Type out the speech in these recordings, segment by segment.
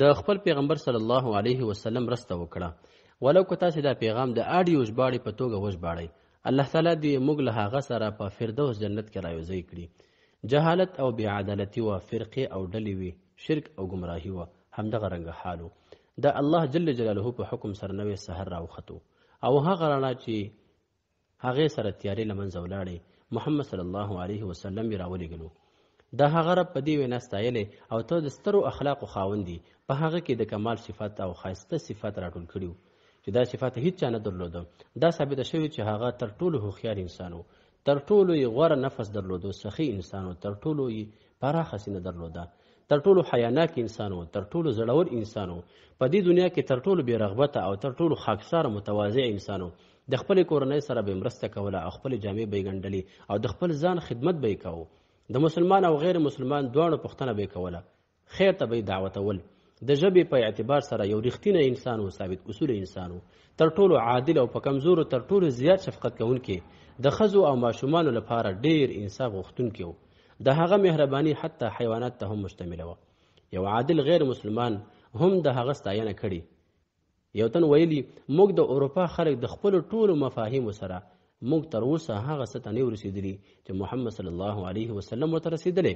د خپل پیغمبر صلی الله علیه وسلم رسته وکړه ولو که تاسو دا پیغام د اډیو ژباړې په توګه وژباړئ الله تعالی دې موږ له هغه سره په فردوس جنت کې رايوځای کړي جهالت او بې عدالتي وه فرقې او ډلې وي شرک او ګمراهي وه همدغه رنګه حال و د الله جل جلاله په حکم سره نوی سحر راوختو او هغه رڼا چې هغې سره تیارې له منځه ولاړې، محمد صلی الله علیه وسلم یې راولېږلو. د هغه رب په دې وینا ستایلی او ته د سترو اخلاقو خاوند یې، په هغه کې د کمال صفت او ښایسته صفت راټول کړي وو، چې دا صفت هیچا نه درلوده، دا ثابته شوې چې هغه تر ټولو هوښیار انسان و، تر ټولو یې غوره نفس درلودو، سخي انسان و، تر ټولو یې پراخه سینه درلوده، تر ټولو حیاناک انسان و، تر ټولو زړور انسان و، په دې دنیا کې تر ټولو بې رغبته او تر ټولو خاکساره متواضع انسان و، د خپلې کورنۍ سره به یې مرسته کوله او خپلې جامې به یې ګنډلې او د خپل ځان خدمت به یې کاوه د مسلمان او غیر مسلمان دواړو پوښتنه به یې کوله خیر ته به یې دعوتول د ژبې په اعتبار سره یو رښتینی انسان و ثابت اصول انسان و تر ټولو عادل او په کمزورو تر ټولو زیات شفقت کوونکی د ښځو او ماشومانو لپاره ډیر انصاف غوښتونکی و د هغه مهرباني حتی حیوانات ته هم مشتمله وه یو عادل غیر مسلمان هم د هغه ستاینه کړې یو تن ویلي موږ د اروپا خلک د خپل ټولو مفاهیمو سره موږ تر اوسه هغه څه ته نه ورسېدلي چې محمد صلی الله علیه وسلم ورته رسېدلی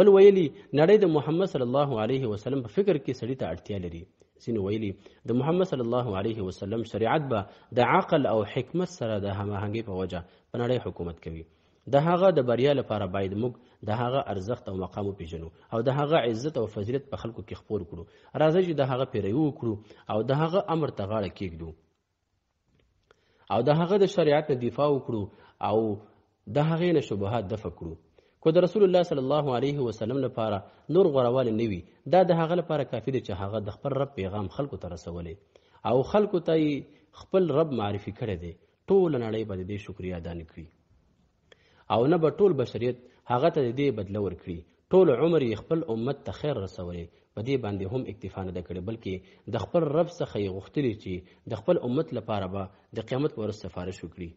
بل ویلي نړۍ د محمد صلی الله علیه وسلم په فکر کې سړي ته اړتیا لري ځینې ویلي د محمد صلی الله علیه وسلم شریعت به د عقل او حکمت سره د هماهنګۍ په وجه په نړۍ حکومت کوي د هغه د بریا لپاره باید موږ د هغه ارزښت او مقام وپیژنو او د هغه عزت او فضیلت په خلکو کې خپور کړو راځئ چې د هغه پیروي وکړو او د هغه امر ته غاړه کیږدو او د هغه د شریعت نه دفاع وکړو او د هغې نه شبهات دفع کړو خو د رسول الله صلی الله علیه وسلم لپاره نور غوروالی نه وي دا د هغه لپاره کافي دی چې هغه د خپل رب پیغام خلکو ته رسولی او خلکو ته خپل رب معرفي کړی دی ټوله نړۍ به د دې شکریا ادا نه کړي او نه به ټول بشریت هغه ته د دې بدله ورکړي ټول عمر یې خپل امت ته خیر رسولی په دې باندې هم اکتفا نه ده کړې بلکې د خپل رب څخه یې غوښتلي چې د خپل امت لپاره به د قیامت پر ورځ سفارش وکړي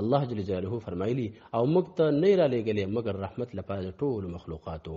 الله جل جلاله فرمایلی او موږ ته نه را لېږلې مګر رحمت لپاره د ټولو مخلوقاتو